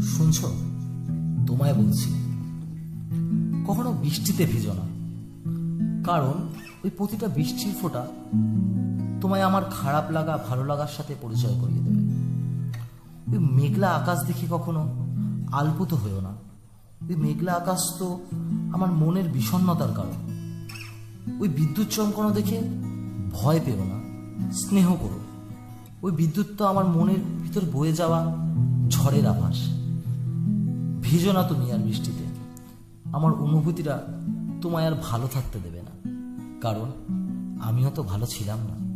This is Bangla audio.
শুনছ? তোমায় বলছি। কখনো বৃষ্টিতে ভিজো না। কারণ ওই প্রতিটা বৃষ্টির ফোঁটা তোমায় আমার খারাপ লাগা, ভালো লাগার সাথে পরিচয় করিয়ে দেবে। ওই মেঘলা আকাশ দেখে কখনো আলপুত হয়েও না। ওই মেঘলা আকাশ তো আমার মনের বিষণ্ণতার কারণ। ওই বিদ্যুৎ চমকানো দেখে ভয় পেও না, স্নেহ করো। ওই বিদ্যুৎ তো আমার মনের ভিতর বয়ে যাওয়া ঝড়ের আভাস। ভিজো না তুমি আর বৃষ্টিতে আমার অনুভূতিটা তোমায় আর ভালো থাকতে দেবে না। কারণ আমিও তো ভালো ছিলাম না।